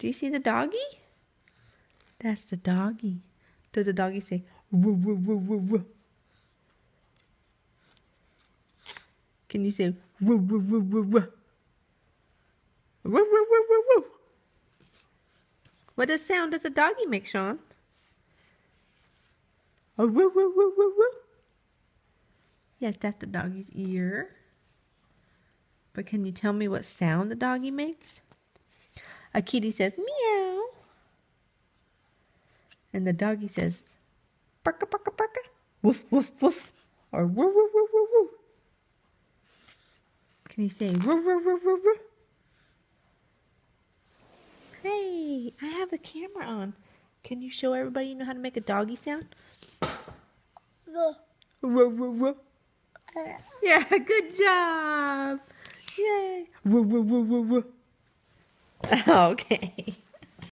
Do you see the doggy? That's the doggy. Does the doggy say woo woo woo woo woo? Can you say woo woo woo woo woo? Woo woo woo woo woo. What does sound does a doggy make, Sean? A woo woo woo woo woo. Yes, that's the doggy's ear. But can you tell me what sound the doggy makes? A kitty says meow. And the doggy says barka barka barka. Woof woof woof. Or woo woo woo woo woo. Can you say woo woo woo woo woo? Hey, I have a camera on. Can you show everybody you know how to make a doggy sound? Woo woo woo. Yeah, good job. Yay. Woo woo woo woo woo. Okay.